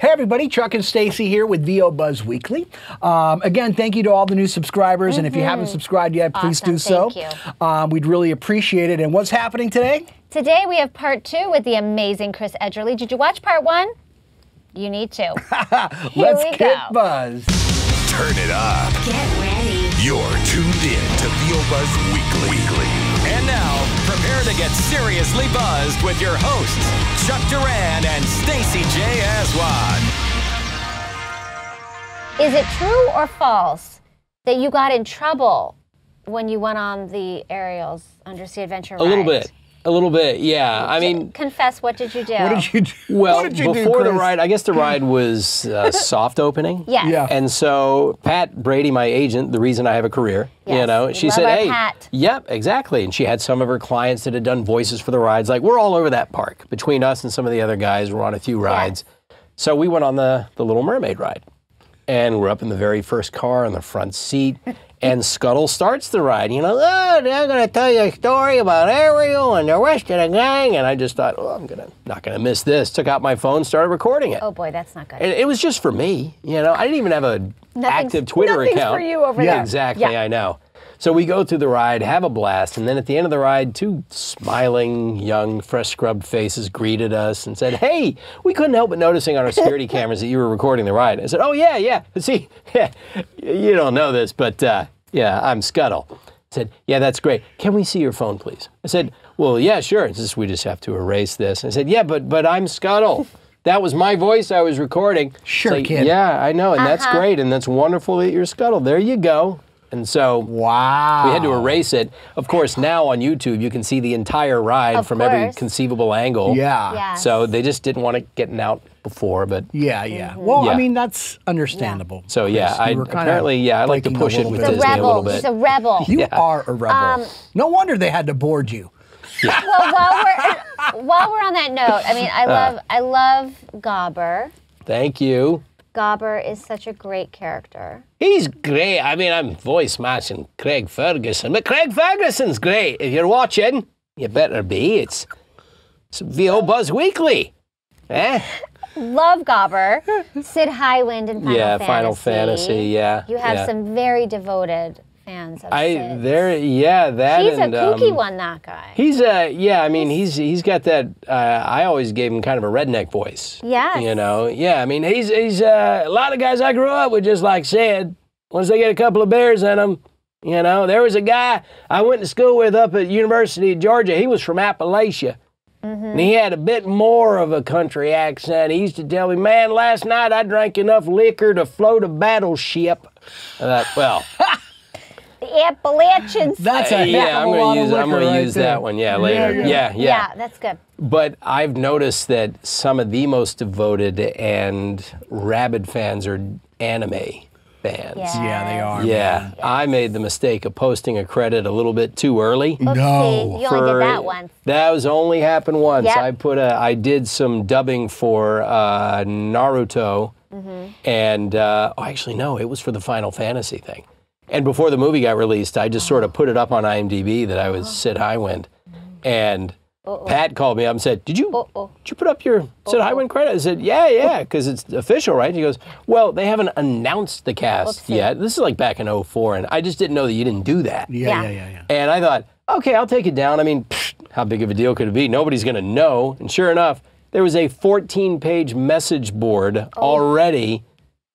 Hey everybody, Chuck and Stacey here with VO Buzz Weekly. Um, again, thank you to all the new subscribers, and if you haven't subscribed yet, please Awesome, do so. thank you. Um, we'd really appreciate it. And what's happening today? Today we have part two with the amazing Chris Edgerly. Did you watch part one? You need to. Let's get go. buzz. Turn it up. Get ready. You're tuned in to VO Buzz Weekly. Weekly. And now, prepare to get seriously buzzed with your hosts, Chuck Duran and Stacey J. Aswad. Is it true or false that you got in trouble when you went on the Ariel's Undersea Adventure A little bit. A little bit, yeah. I mean, confess. What did you do? What did you do? well, what did you do, before the ride, I guess the ride was uh, soft opening. Yes. Yeah. And so Pat Brady, my agent, the reason I have a career, you know, we she love said, "Hey, Pat." yep, exactly." And she had some of her clients that had done voices for the rides. Like we're all over that park. Between us and some of the other guys, we're on a few rides. So we went on the the Little Mermaid ride, and we're up in the very first car in the front seat. And Scuttle starts the ride. You know, oh, they're going to tell you a story about Ariel and the rest of the gang. And I just thought, oh, I'm gonna not going to miss this. Took out my phone, started recording it. Oh boy, that's not good. And it was just for me. You know, I didn't even have a Nothing's- active Twitter nothing's account. for you over Yeah. there. Exactly, Yeah. I know. So we go through the ride, have a blast, and then at the end of the ride, two smiling, young, fresh scrubbed faces greeted us and said, Hey, we couldn't help but noticing on our security cameras that you were recording the ride. I said, Oh, yeah, yeah. See, you don't know this, but uh, yeah, I'm Scuttle. I said, Yeah, that's great. Can we see your phone, please? I said, Well, yeah, sure. We just have to erase this. I said, Yeah, but but I'm Scuttle. That was my voice I was recording. Sure, It's kid. Yeah, I know, and that's Uh-huh. great, and that's wonderful that you're Scuttle. There you go. And so Wow. we had to erase it. Of course, now on YouTube, you can see the entire ride Of from every conceivable angle. Yeah. Yes. So they just didn't want it getting out before, but Yeah, yeah. Well, I mean, that's understandable. so yeah, I You were kinda apparently yeah, I like to push it with bit. He's a Disney a little rebel. bit. He's a rebel. You are a rebel. Um, no wonder they had to board you. well, while we're while we're on that note, I mean, I Uh. love I love Gobber. Thank you. Gobber is such a great character. He's great. I mean, I'm voice matching Craig Ferguson, but Craig Ferguson's great. If you're watching, you better be. It's, it's VO Buzz Weekly. Eh? Love Gobber. Cid Highwind in Final Fantasy. Yeah, Fantasy. Final Fantasy, yeah, You have yeah. some very devoted fans of I there, yeah, that He's a and kooky um, one, that guy. He's a yeah. I mean, he's he's got that. Uh, I always gave him kind of a redneck voice. Yeah. You know. Yeah. I mean, he's he's uh, a lot of guys I grew up with, just like Cid. Once they get a couple of beers in them, you know. There was a guy I went to school with up at University of Georgia. He was from Appalachia. And he had a bit more of a country accent. He used to tell me, "Man, last night I drank enough liquor to float a battleship." I thought, well, the Appalachians. That's a heck yeah, I'm gonna use I'm gonna right use there. that one. Yeah, later. yeah. Yeah, yeah. that's good. But I've noticed that some of the most devoted and rabid fans are anime fans. Yeah. Yeah, they are. Yeah, I made the mistake of posting a credit a little bit too early. Oopsie, No. you only did that once. That was only happened once. Yep. I put a, I did some dubbing for uh, Naruto, Mm-hmm. and uh, oh, actually no, it was for the Final Fantasy thing. And before the movie got released, I just sort of put it up on IMDb that I was Cid Highwind, and Pat called me up and said, "Did you Uh-oh. did you put up your Cid Highwind credit?" I said, "Yeah, yeah, because it's official, right?" He goes, "Well, they haven't announced the cast Oopsie. yet. This is like back in 04, and I just didn't know that you didn't do that." Yeah, Yeah. yeah, yeah, yeah. And I thought, okay, I'll take it down. I mean, pfft, how big of a deal could it be? Nobody's going to know. And sure enough, there was a 14 page message board already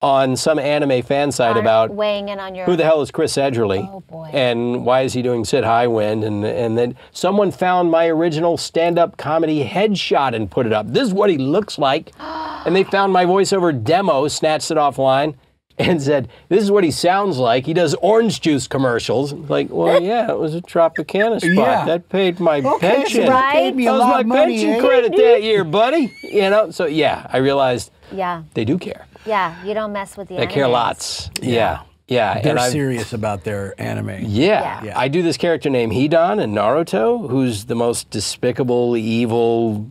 on some anime fan site about weighing in on your. who the hell is Chris Edgerly? Oh. And why is he doing Cid Highwind? And and then someone found my original stand-up comedy headshot and put it up. This is what he looks like. and they found my voiceover demo, snatched it offline, and said, This is what he sounds like. He does orange juice commercials. Like, well, yeah, it was a Tropicana spot. Yeah. That paid my Okay, pension. that Right? paid me a That was my of money, pension eh? credit that year, buddy. You know, so yeah, I realized yeah, they do care. Yeah. You don't mess with the. They care lots. Yeah. Yeah. They're and serious about their anime. yeah. Yeah. I do this character named Hidan in Naruto, who's the most despicable, evil,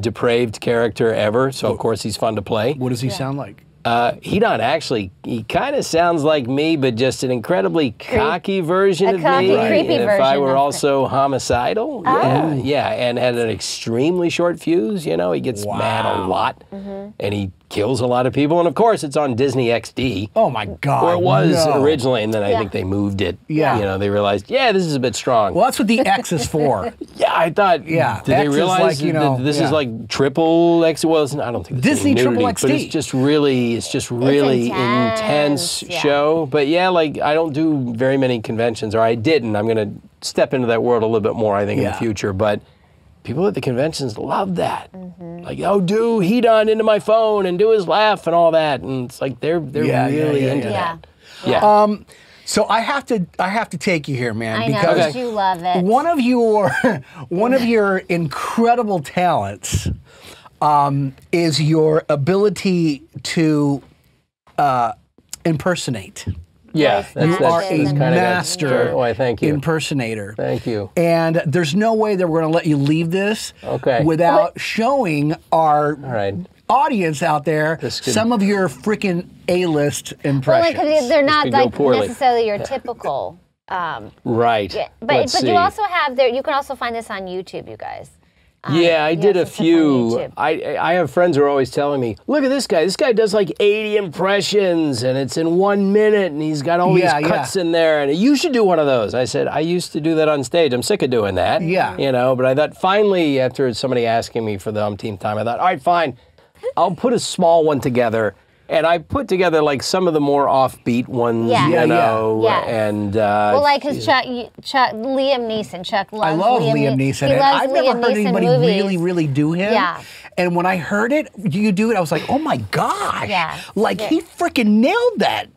depraved character ever. So of course he's fun to play. What does he sound like? Uh, Hidan actually, he kind of sounds like me, but just an incredibly cocky version A of cocky, me. creepy if I were of- also homicidal, yeah, yeah, and had an extremely short fuse. You know, he gets mad a lot, Mm-hmm. and he kills a lot of people. And of course, it's on Disney XD. Oh my God. Or it was no. originally, and then I think they moved it. Yeah. You know, they realized, yeah, this is a bit strong. Well, that's what the X is for. Yeah, I thought. Yeah, Did X they realize like, you that know, this yeah. is like triple X? Well, it's, I don't think it's any Disney triple XD. but XD. it's just really, it's just really intense, intense yeah. show. But yeah, like I don't do very many conventions, or I didn't. I'm gonna step into that world a little bit more, I think, in the future. But people at the conventions love that. Mm-hmm. Like, oh, do Hidan into my phone and do his laugh and all that, and it's like they're they're Yeah, yeah, really yeah, into Yeah. that. Yeah. So I have to I have to take you here, man, I know because you love it. one of your one of your incredible talents um, is your ability to uh, impersonate. Yeah, Voice You are a Impression. kinda master Why, thank you. impersonator. Thank you. And there's no way that we're going to let you leave this Okay. without showing our All right. audience out there could- some of your freaking A-list impressions. Well, impressions. like, 'cause they're not like necessarily your typical. Um, Right. yeah, but Let's but see. you also have there. You can also find this on YouTube, you guys. Yeah, I you did have a some stuff on few. I I have friends who are always telling me, "Look at this guy. This guy does like 80 impressions, and it's in one minute, and he's got all Yeah, these yeah. cuts in there, and you should do one of those." I said, "I used to do that on stage. I'm sick of doing that." Yeah. you know. But I thought finally, after somebody asking me for the umpteenth time, I thought, "All right, fine. I'll put a small one together." And I put together like some of the more offbeat ones, Yeah. you Yeah, yeah. know, and uh, Well, like his Chuck, Chuck, Liam Neeson. Chuck loves I love Liam, Ne- Neeson. He loves I've Liam never heard Neeson anybody movies. really, really do him. Yeah. And when I heard it, you do it, I was like, oh my gosh. Yeah. Like Yeah. he freaking nailed that.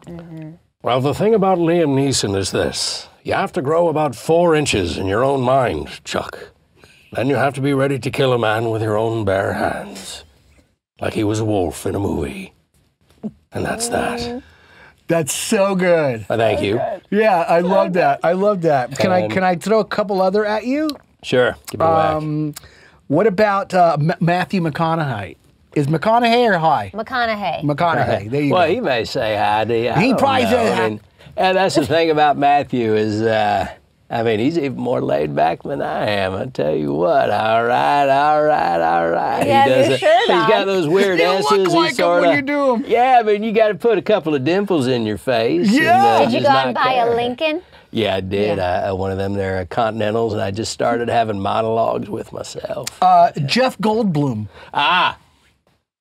Well, the thing about Liam Neeson is this you have to grow about four inches in your own mind, Chuck. Then you have to be ready to kill a man with your own bare hands. Like he was a wolf in a movie. And that's that. That's so good. Uh, Thank you. Yeah, I love that. I love that. Can I And- can I throw a couple other at you? Sure. Give me a whack. Um, what about uh, M- Matthew McConaughey? Is McConaughey or High? McConaughey. McConaughey. There you Well, go. he may say hi to you. I He don't probably know. said I hi. mean, and that's the thing about Matthew is, uh, I mean, he's even more laid back than I am. I tell you what. All right, all right, all right. Yeah, he does your it. shirt He's on. got those weird You S's. look like him sorta, when you do 'em. Yeah, but you got to put a couple of dimples in your face. and, Yeah. uh, Did you go out and not buy a. Lincoln? Yeah, I did. Yeah. I, uh, one of them there, uh, Continentals, and I just started having monologues with myself. uh, Jeff Goldblum. Ah,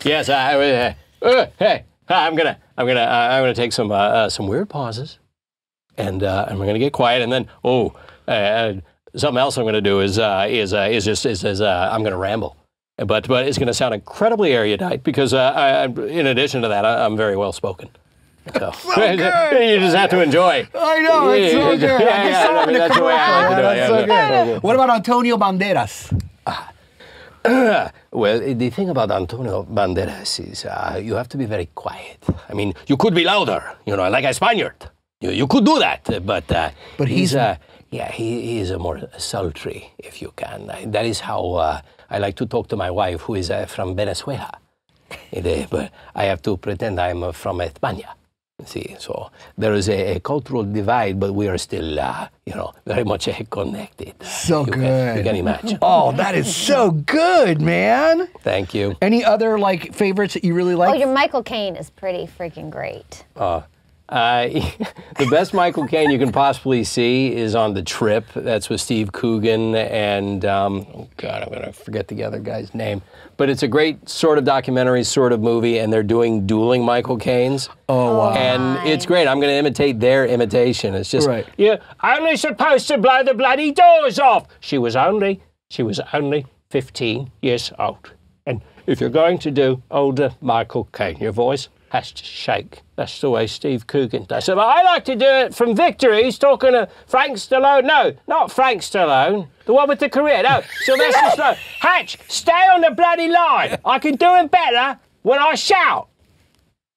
yes. I, uh, uh, hey, I'm gonna, I'm gonna, uh, I'm gonna take some, uh, uh, some weird pauses, and uh, and we're gonna get quiet, and then oh, uh, something else I'm gonna do is, uh, is, uh, is just, is, is uh, I'm gonna ramble, but but it's gonna sound incredibly erudite because, uh, I, in addition to that, I, I'm very well spoken. So, good. you just have to enjoy. I know, it's so good. Yeah, yeah, saw I him in mean, that's the way I like to do it. So Yeah, good. What about Antonio Banderas? Well, the thing about Antonio Banderas is uh, you have to be very quiet. I mean, you could be louder, you know, like a Spaniard. You, you could do that, but uh, But he's- uh, yeah, he, he is a more sultry, if you can. That is how uh, I like to talk to my wife, who is uh, from Venezuela. But I have to pretend I'm uh, from España. See, so there is a, a cultural divide, but we are still, uh, you know, very much uh, connected. So you Can, good. you can imagine. Oh, that is so good, man. Thank you. Any other like favorites that you really like? Oh, your Michael Caine is pretty freaking great. Uh, the best Michael Caine you can possibly see is on The Trip. That's with Steve Coogan and, um, oh God, I'm going to forget the other guy's name. But it's a great sort of documentary, sort of movie, and they're doing dueling Michael Caines. oh wow. And it's great. I'm going to imitate their imitation. It's just, Right. you're only supposed to blow the bloody doors off. She was only, she was only 15 years old. And if you're going to do older Michael Caine, your voice has to shake. That's the way Steve Coogan does it. But I like to do it from Victory. He's talking to Frank Stallone. No, not Frank Stallone. The one with the career. No, Sylvester Stallone. Hatch, stay on the bloody line. I can do it better when I shout.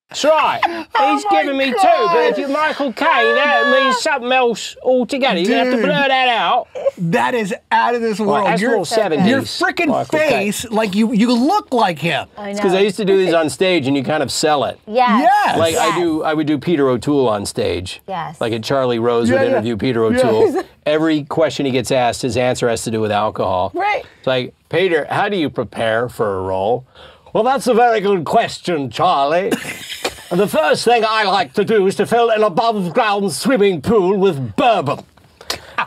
That's right. Oh He's my giving me two, but if you're Michael Caine, that oh means something else altogether. You're going to have to blur that out. that is out of this world. that's your, real 70s. your freaking Michael Caine. face, like you, you look like him. I know. Because I used to do these on stage and you kind of sell it. Yes. Yes. Like I do, I would do Peter O'Toole on stage. Yes. Like at Charlie Rose Yeah, would yeah. interview Peter O'Toole. Every question he gets asked, his answer has to do with alcohol. Right. It's like, Peter, how do you prepare for a role? Well, that's a very good question, Charlie. And the first thing I like to do is to fill an above ground swimming pool with bourbon.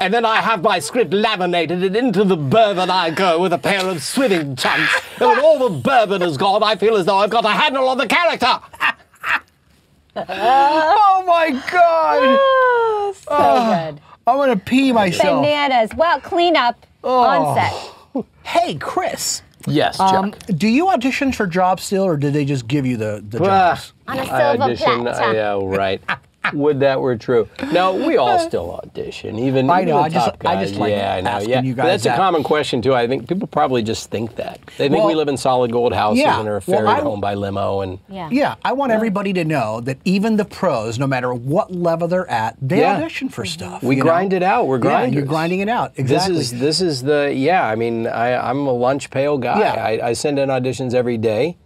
And then I have my script laminated, and into the bourbon I go with a pair of swimming trunks. And when all the bourbon is gone, I feel as though I've got a handle on the character. Oh my God! Oh, so ah, good. I'm gonna pee myself. Bananas. Well, clean up Oh. on ah. set. Hey, Chris. Yes, Chuck. Um, do you audition for jobs still, or did they just give you the, the jobs? On a I silver audition. platter. Yeah, right. Would that were true. No, we all still audition. Even I even know, the I just- top I guys. just like yeah, I know. asking Yeah, you But guys that's that. a common question too. I think people probably just think that they think Well, we live in solid gold houses yeah. and are Well, ferried I- home by limo and Yeah. Yeah, I want everybody to know that even the pros, no matter what level they're at, they Yeah. audition for mm-hmm. stuff. we grind know? it out. We're Yeah, grinders. you're grinding it out. Exactly. This is this is the yeah. I mean, I, I'm a lunch pail guy. Yeah. I, I send in auditions every day,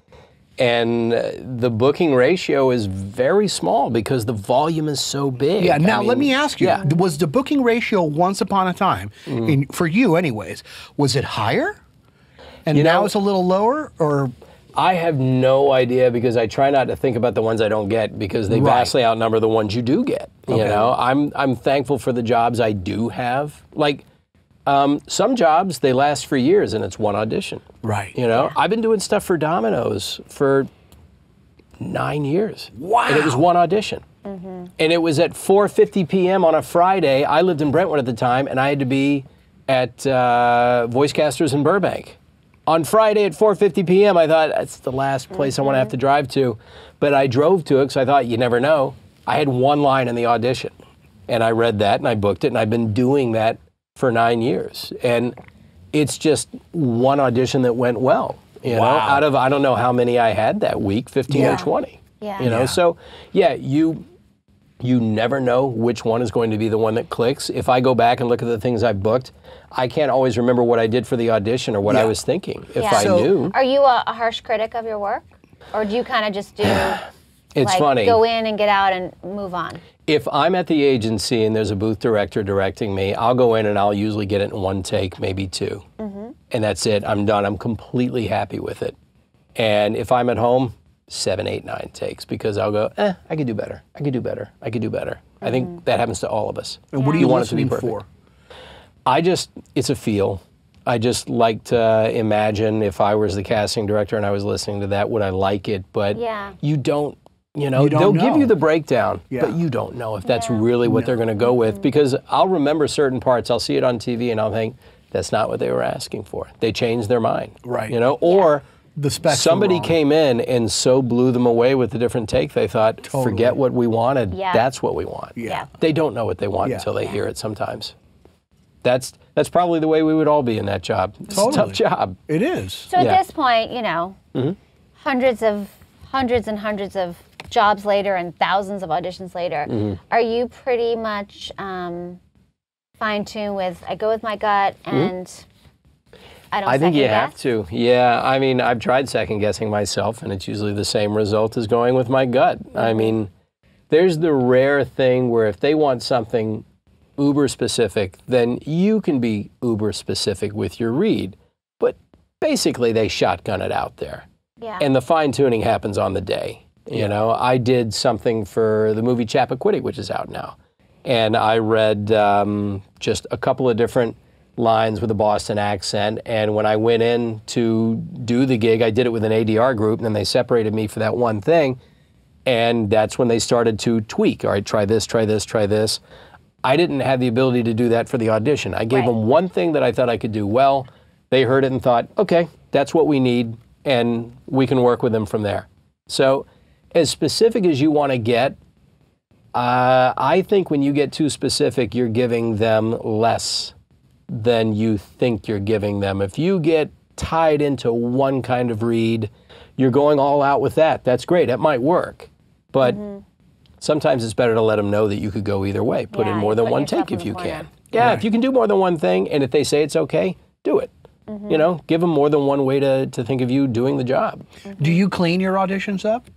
and the booking ratio is very small because the volume is so big. Yeah. I Now let me ask you: Yeah. Was the booking ratio once upon a time, Mm. in, for you, anyways, was it higher? And You now know- it's a little lower, or I have no idea because I try not to think about the ones I don't get because they Right. vastly outnumber the ones you do get. You know, I'm I'm thankful for the jobs I do have. Like um, some jobs, they last for years and it's one audition. Right. You know, I've been doing stuff for Domino's for nine years. Wow. And it was one audition. And it was at 4:50 p.m. on a Friday. I lived in Brentwood at the time, and I had to be at uh, Voicecasters in Burbank. On Friday at 4:50 p.m., I thought that's the last place I want to have to drive to, but I drove to it because I thought you never know. I had one line in the audition, and I read that and I booked it, and I've been doing that for nine years, and it's just one audition that went well. You know, Wow. out of I don't know how many I had that week, 15 Yeah. or 20. Yeah. You know, Yeah. so yeah, you you never know which one is going to be the one that clicks. If I go back and look at the things I booked, I can't always remember what I did for the audition or what I was thinking. If Yeah. I So- knew, Are you a, a harsh critic of your work? Or do you kind of just do it's like funny. go in and get out and move on? If I'm at the agency and there's a booth director directing me, I'll go in and I'll usually get it in one take, maybe 2 Mm-hmm. and that's it. I'm done. I'm completely happy with it. And if I'm at home, seven, eight, nine takes because I'll go, eh, I could do better. I could do better. I could do better. I Mm-hmm. think that happens to all of us. and what are you, want it to be perfect. for? I just, it's a feel. I just like to imagine if I was the casting director and I was listening to that, would I like it? But Yeah. you don't, you know, You don't they'll give you the breakdown, Yeah. but you don't know if that's really what they're going to go with because I'll remember certain parts. I'll see it on TV and I'll think, that's not what they were asking for. They changed their mind. Right. You know, or The specs somebody came in and so blew them away with a different take, they thought, Totally. forget what we wanted. Yeah. That's what we want. Yeah. They don't know what they want Yeah. until they hear it sometimes. That's that's probably the way we would all be in that job. It's a tough job. It is. So at this point, you know, mm-hmm. hundreds of hundreds and hundreds of jobs later and thousands of auditions later, Mm-hmm. are you pretty much um, fine tuned with I go with my gut and I don't Mm-hmm. I think second you have to. Yeah, I mean, I've tried second guessing myself, and it's usually the same result as going with my gut. I mean, there's the rare thing where if they want something uber specific, then you can be uber specific with your read. But basically, they shotgun it out there. Yeah. And the fine tuning happens on the day. You know, I did something for the movie Chappaquiddick, which is out now. And I read um, just a couple of different lines with a Boston accent. And when I went in to do the gig, I did it with an ADR group, and then they separated me for that one thing. And that's when they started to tweak. All right, try this, try this, try this. I didn't have the ability to do that for the audition. I gave Right. them one thing that I thought I could do well. They heard it and thought, okay, that's what we need, and we can work with them from there. So, as specific as you want to get, uh, I think when you get too specific, you're giving them less than you think you're giving them. If you get tied into one kind of read, you're going all out with that. That's great. It might work. But sometimes it's better to let them know that you could go either way. Put Yeah, in more than one take if the you corner. can. Yeah, if you can do more than one thing, and if they say it's okay, do it. Mm-hmm. You know, give them more than one way to, to think of you doing the job. Do you clean your auditions up?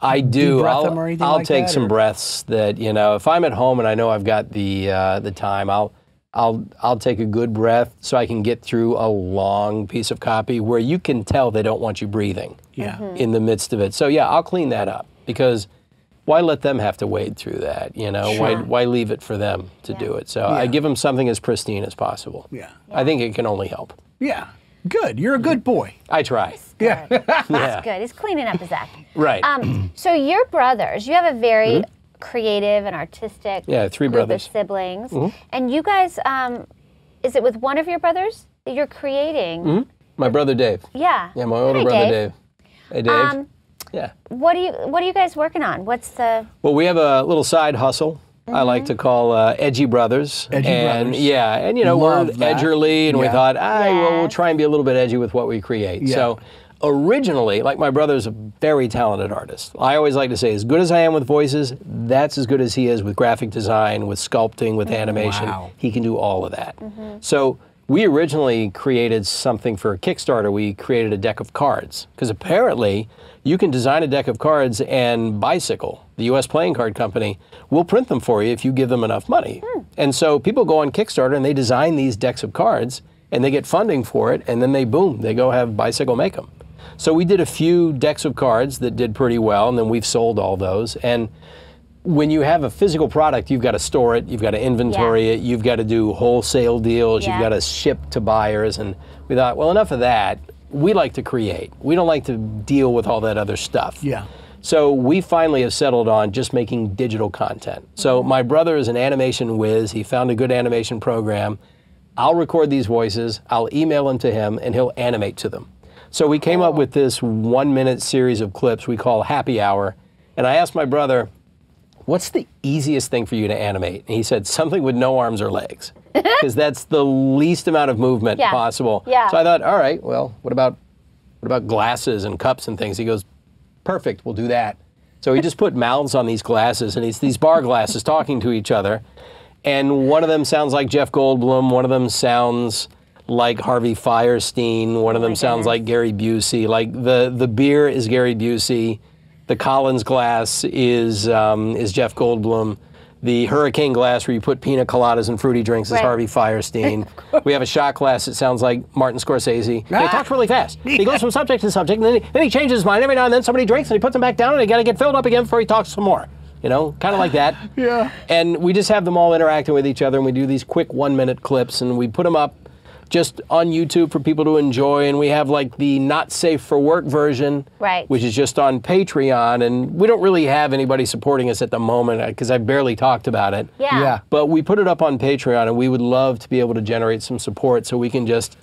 I do. breath I'll, them or anything I'll like take that, some or- breaths that you know. If I'm at home and I know I've got the uh, the time, I'll I'll I'll take a good breath so I can get through a long piece of copy where you can tell they don't want you breathing Yeah. in the midst of it. So yeah, I'll clean that up because why let them have to wade through that? You know, why Sure. why leave it for them to do it? So I give them something as pristine as possible. Yeah. I think it can only help. Yeah. Good. You're a good boy. I try. Yeah. Yeah. That's good. He's cleaning up his act. Right. Um, so your brothers, you have a very creative and artistic. Yeah, three group brothers. Siblings, and you guys, um, is it with one of your brothers that you're creating? My brother Dave. Yeah. Yeah, my older Hi, brother Dave. Dave. Hey Dave. Um, yeah. what are you What are you guys working on? What's the Well, we have a little side hustle. I like to call uh, Edgy Brothers. Edgy and, Brothers. Yeah, and you know Love we're that. edgerly, and we thought, ah, well, we'll try and be a little bit edgy with what we create. Yeah. So originally, like my brother's a very talented artist. I always like to say, as good as I am with voices, that's as good as he is with graphic design, with sculpting, with animation. Wow. He can do all of that. So we originally created something for a Kickstarter. We created a deck of cards because apparently you can design a deck of cards and Bicycle, the U.S. playing card company, will print them for you if you give them enough money. Hmm. And so people go on Kickstarter and they design these decks of cards and they get funding for it and then they boom, they go have Bicycle make them. So we did a few decks of cards that did pretty well and then we've sold all those and when you have a physical product, you've got to store it, you've got to inventory Yeah. it, you've got to do wholesale deals, Yeah. you've got to ship to buyers. And we thought, well, enough of that. We like to create. We don't like to deal with all that other stuff. Yeah. So we finally have settled on just making digital content. So mm-hmm. my brother is an animation whiz. He found a good animation program. I'll record these voices, I'll email them to him, and he'll animate to them. So we came up oh. with this one minute series of clips we call Happy Hour. And I asked my brother, what's the easiest thing for you to animate? And he said, something with no arms or legs. Because that's the least amount of movement Yeah. possible. Yeah. So I thought, all right, well, what about what about glasses and cups and things? He goes, perfect, we'll do that. So he just put mouths on these glasses and it's these bar glasses talking to each other. And one of them sounds like Jeff Goldblum, one of them sounds like Harvey Fierstein, one of them sounds like Gary Busey. Like the, the beer is Gary Busey, the Collins glass is, um, is Jeff Goldblum. The hurricane glass where you put pina coladas and fruity drinks is Right. Harvey Fierstein. we have a shot glass that sounds like Martin Scorsese. He Ah. talks really fast. He goes from subject to subject, and then he, then he changes his mind every now and then. Somebody drinks, and he puts them back down, and they got to get filled up again before he talks some more. You know, kind of like that. Yeah. And we just have them all interacting with each other, and we do these quick one-minute clips, and we put them up just on YouTube for people to enjoy. And we have like the not safe for work version, Right. which is just on Patreon, and we don't really have anybody supporting us at the moment uh, because I barely talked about it. Yeah. Yeah. But we put it up on Patreon, and we would love to be able to generate some support so we can just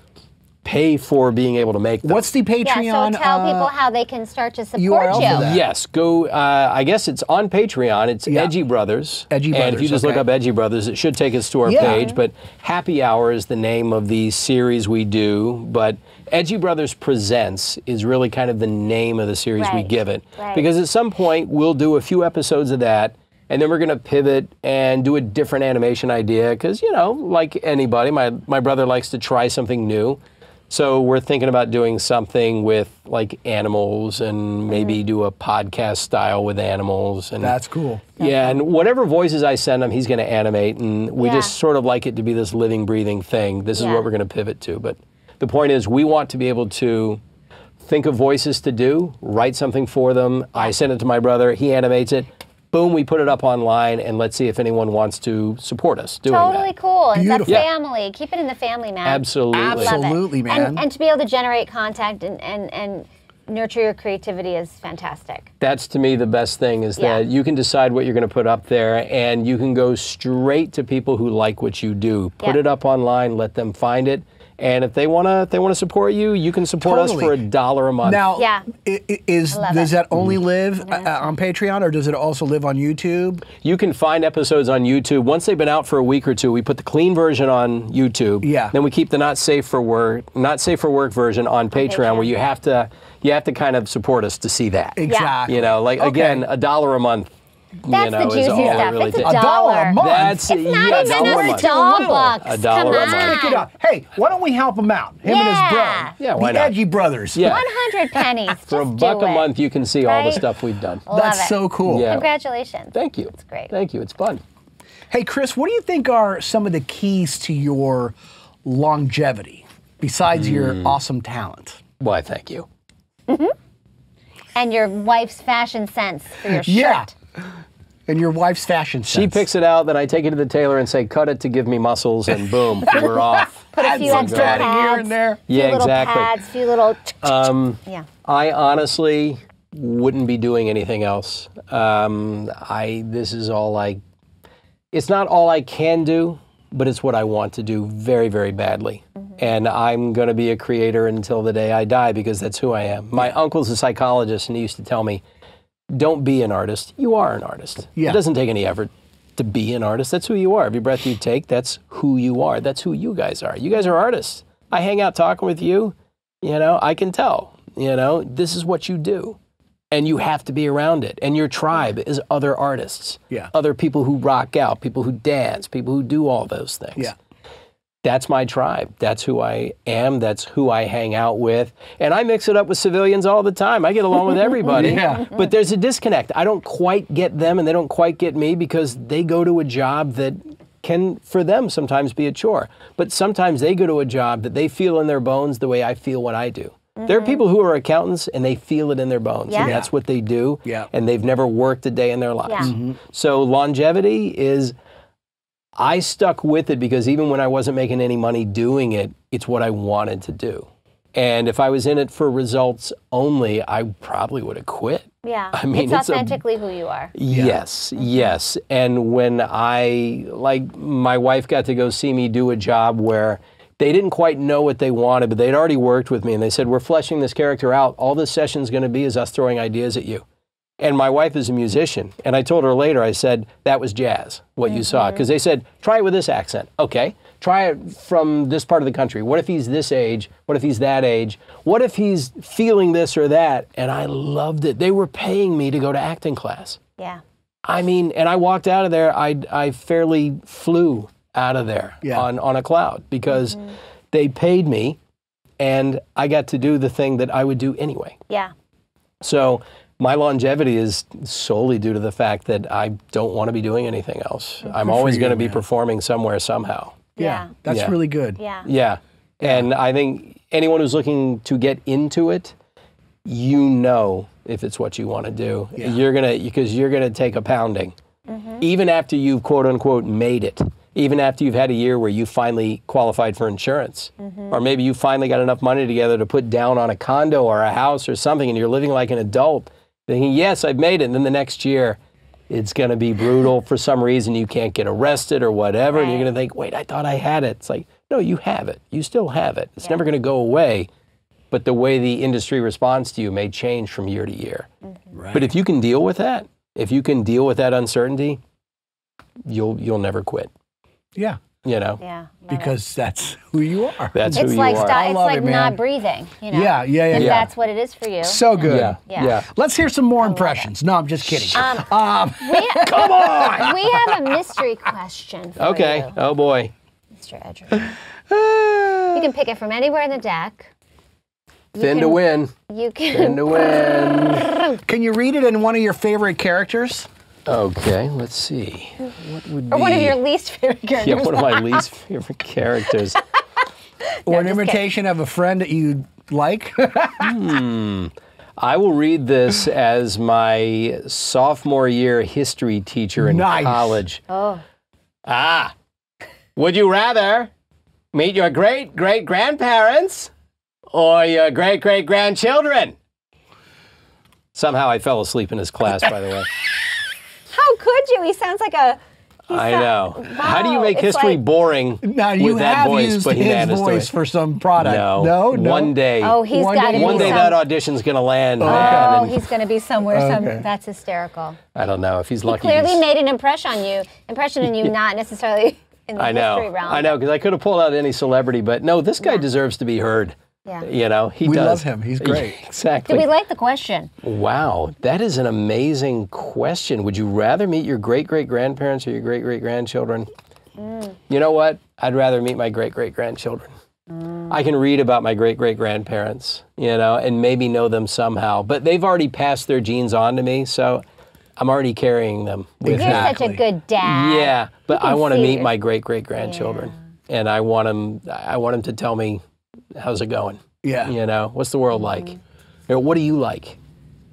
pay for being able to make them. What's the Patreon? Yeah, so tell uh, people how they can start to support URL for you. Yes, go. Uh, I guess it's on Patreon. It's Yeah. Edgy Brothers. Edgy Brothers. And if you just look up Edgy Brothers, it should take us to our Yeah. page. But Happy Hour is the name of the series we do. But Edgy Brothers Presents is really kind of the name of the series we give it. right. Because at some point we'll do a few episodes of that. And then we're going to pivot and do a different animation idea because, you know, like anybody, my, my brother likes to try something new. So we're thinking about doing something with like animals and maybe Mm-hmm. do a podcast style with animals. And That's cool. yeah, and whatever voices I send him, he's going to animate, and we Yeah. just sort of like it to be this living, breathing thing. This is Yeah. what we're going to pivot to. But the point is, we want to be able to think of voices to do, write something for them. I send it to my brother, he animates it. Boom, we put it up online, and let's see if anyone wants to support us doing Totally that. cool. It's that Beautiful. Yeah. family. Keep it in the family, man. Absolutely. Absolutely, man. And, and to be able to generate contact and, and, and nurture your creativity is fantastic. That's to me the best thing is Yeah. that you can decide what you're going to put up there and you can go straight to people who like what you do. Put Yeah. it up online, let them find it. And if they want to if they want to support you, you can support us for a dollar a month. Now, Yeah. i- i- is does it. that only live uh, on Patreon or does it also live on YouTube? you can find episodes on YouTube. Once they've been out for a week or two, we put the clean version on YouTube. Yeah. Then we keep the not safe for work not safe for work version on Patreon, Patreon. where you have to you have to kind of support us to see that. Exactly. You know, like Okay. again, a dollar a month. That's you know, the is juicy stuff. really it's a takes. A dollar a month? That's It's not yeah, even dollar a a month. doll A dollar Come a on. month. Pick it up. Hey, why don't we help him out? Him and his Yeah. brother. Yeah, why the not? Edgy Brothers. Yeah. 100 pennies. For a buck do a it. month, you can see all the stuff we've done. Love That's it. so cool. Yeah. Congratulations. Thank you. It's great. Thank you. It's fun. Hey, Chris, what do you think are some of the keys to your longevity besides your Hmm. awesome talent? Why, thank you. And your wife's fashion sense for your shirt. Yeah. And your wife's fashion sense. She picks it out, then I take it to the tailor and say, cut it to give me muscles, and boom, we're off. Put a few some extra pads. here and there. Few Yeah, little exactly. pads, few little. Um, yeah. I honestly wouldn't be doing anything else. Um, I this is all I. It's not all I can do, but it's what I want to do very, very badly. And I'm going to be a creator until the day I die because that's who I am. My uncle's a psychologist, and he used to tell me, "Don't be an artist. You are an artist. Yeah. It doesn't take any effort." To be an artist, that's who you are. Every breath you take, that's who you are. That's who you guys are. You guys are artists. I hang out talking with you, you know, I can tell, you know, this is what you do. And you have to be around it. And your tribe is other artists. Yeah. Other people who rock out, people who dance, people who do all those things. Yeah. That's my tribe. That's who I am. That's who I hang out with. And I mix it up with civilians all the time. I get along with everybody. Yeah. But there's a disconnect. I don't quite get them and they don't quite get me because they go to a job that can, for them, sometimes be a chore. But sometimes they go to a job that they feel in their bones the way I feel what I do. There are mm-hmm. people who are accountants and they feel it in their bones. Yeah. And that's what they do. Yeah. And they've never worked a day in their lives. Yeah. Mm-hmm. So longevity is I stuck with it because even when I wasn't making any money doing it, it's what I wanted to do. And if I was in it for results only, I probably would have quit. Yeah. I mean, it's it's a- authentically who you are. Yes, yes. And when I, like, my wife got to go see me do a job where they didn't quite know what they wanted, but they'd already worked with me and they said, We're fleshing this character out. All this session's going to be is us throwing ideas at you. And my wife is a musician. And I told her later, I said, That was jazz, what you saw. Mm-hmm. Because they said, Try it with this accent. Okay. Try it from this part of the country. What if he's this age? What if he's that age? What if he's feeling this or that? And I loved it. They were paying me to go to acting class. Yeah. I mean, and I walked out of there. I I fairly flew out of there Yeah. on on a cloud because mm-hmm. they paid me, and I got to do the thing that I would do anyway. Yeah. So my longevity is solely due to the fact that I don't want to be doing anything else. I'm always going to be man. performing somewhere somehow. Yeah. Yeah. That's Yeah. really good. Yeah. Yeah. And I think anyone who's looking to get into it, you know if it's what you want to do. Yeah. You're going to, because you're going to take a pounding. Mm-hmm. Even after you've quote unquote made it, even after you've had a year where you finally qualified for insurance, Mm-hmm. or maybe you finally got enough money together to put down on a condo or a house or something, and you're living like an adult, thinking, yes, I've made it. And then the next year, it's going to be brutal for some reason. You can't get arrested or whatever. And you're going to think, wait, I thought I had it. It's like, no, you have it. You still have it. It's never going to go away. But the way the industry responds to you may change from year to year. Mm-hmm. Right. But if you can deal with that, if you can deal with that uncertainty, you'll you'll never quit. yeah. You know, Yeah. love it. Because that's who you are. that's who it's you like are. sti- I it's like it, not breathing. You know. Yeah, yeah, yeah, If yeah. that's what it is for you. So good. yeah, Yeah. yeah. Let's hear some more impressions. No, I'm just kidding. Um, Um, we, Come on. We have a mystery question for Okay. you, Oh boy. Mr. Edger. You can pick it from anywhere in the deck. You Thin to win. You Thin can. to win. can you read it in one of your favorite characters? Okay. Let's see. What would Or be? one of your least favorite characters. yeah, one of my least favorite characters. Or an just kidding. imitation of a friend that you like? hmm. I will read this as my sophomore year history teacher in Nice. college. Oh. Ah, would you rather meet your great great grandparents or your great great grandchildren? Somehow I fell asleep in his class, by the way. How could you? He sounds like a. I he I sound- know. How do you make it's history like- boring now, with you that have voice, used but his voice it? for some product. No, no, no. One day. Oh, he's One got day- to one be day some, that audition's gonna land, man. Oh, and he's going to be somewhere. Some that's hysterical. I don't know if he's He lucky. clearly he's- made an impression on you. Impression on you, not necessarily in the I history know. realm. I know because I could have pulled out any celebrity, but no, this guy deserves to be heard. Yeah. You know, he We does. love him. He's great. exactly. Do we like the question? Wow, that is an amazing question. Would you rather meet your great great grandparents or your great great grandchildren? Mm. You know what? I'd rather meet my great great grandchildren. Mm. I can read about my great great grandparents, you know, and maybe know them somehow, but they've already passed their genes on to me. So I'm already carrying them with You're me. such a good dad. Yeah, but I want to meet it. my great great grandchildren, and I want them. I want them to tell me, "How's it going? Yeah. You know, what's the world like? Mm-hmm. You know, what do you like?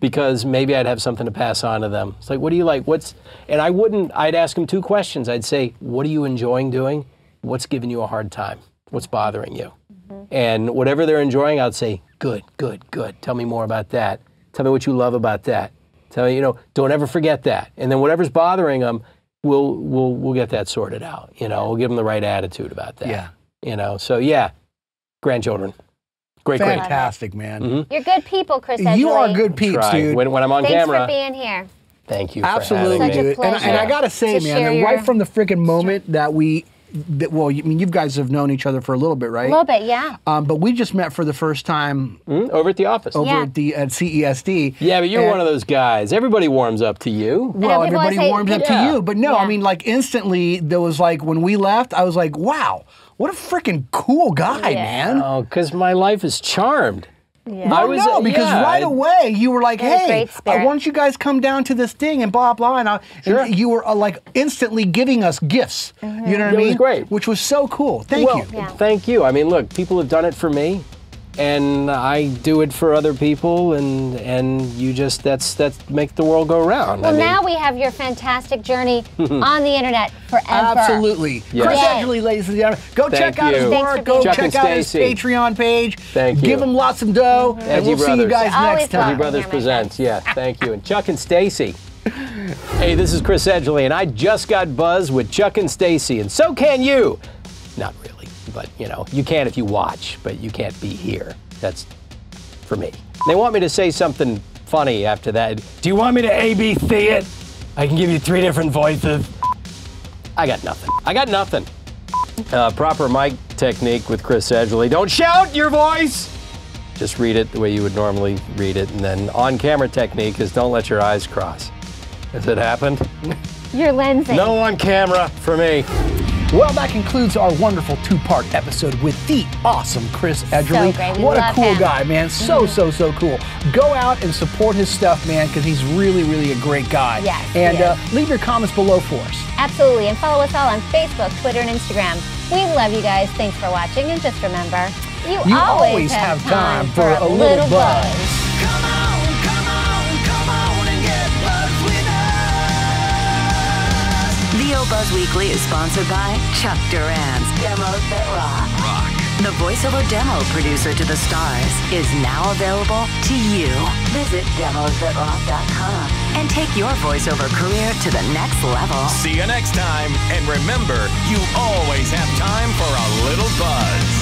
Because maybe I'd have something to pass on to them. It's like, what do you like? What's and I wouldn't. I'd ask them two questions. I'd say, what are you enjoying doing? What's giving you a hard time? What's bothering you? Mm-hmm. And whatever they're enjoying, I'd say, good, good, good. Tell me more about that. Tell me what you love about that. Tell me, you know, don't ever forget that. And then whatever's bothering them, we'll we'll we'll get that sorted out. You know, we'll give them the right attitude about that. Yeah. You know, so yeah, grandchildren, great, great. Fantastic, man. You're good people, Chris. You are Edgerly. good peeps, dude. When, when I'm on camera. Thanks camera, for being here. thank you. Absolutely, for Such a me. dude. And, and I pleasure gotta say, to man, share right your- from the freaking moment that we, that, well, you- I mean, you guys have known each other for a little bit, right? A little bit, yeah. Um, but we just met for the first time Hmm? Over at the office. over Yeah. at the at CESD. Yeah, but you're And- one of those guys. Everybody warms up to you. Well, people everybody always say- warms up Yeah. to you, but no, I mean, like instantly, there was like when we left, I was like, wow, what a freaking cool guy, Yeah. man. Oh, because my life is charmed. Yeah. I was- no, because yeah, right I- away you were like, You're a "Hey, great uh, why don't you guys come down to this thing and blah blah?" And, I, and you were uh, like instantly giving us gifts. You know what I That was mean? great. Which was so cool. Thank well, you. Yeah. thank you. I mean, look, people have done it for me, and I do it for other people, and and you just that's that's make the world go round. Well, I mean, now we have your fantastic journey on the internet forever. Absolutely. Yes. Chris Yay. Edgerly, ladies and gentlemen. Go Thank check out his you. Thanks for work. Go. Chuck check out his Patreon page. Thank you. Give him lots of dough. And Edgy we'll see you Brothers. guys Always next time. Edgy Brothers Here, presents. Yeah, thank you. And Chuck and Stacey. Hey, this is Chris Edgerly, and I just got buzzed with Chuck and Stacey, and so can you. Not really, but you know, you can if you watch, but you can't be here. That's for me. They want me to say something funny after that. Do you want me to ABC it? I can give you three different voices. I got nothing. I got nothing. Uh, proper mic technique with Chris Edgerly. Don't shout your voice. Just read it the way you would normally read it, and then on-camera technique is don't let your eyes cross. Has it happened? You're Lindsay. No on camera for me. Well, that concludes our wonderful two-part episode with the awesome Chris Edgerly. We What a cool him. Guy, man. So, so, so cool. Go out and support his stuff, man, because he's really, really a great guy. Yes, And uh, leave your comments below for us. Absolutely. And follow us all on Facebook, Twitter, and Instagram. We love you guys. Thanks for watching. And just remember, you, You always have time for a little buzz. Come Buzz Weekly is sponsored by Chuck Duran's Demos That Rock. Rock. The voiceover demo producer to the stars is now available to you. Visit demosthatrock.com and take your voiceover career to the next level. See you next time. And remember, you always have time for a little buzz.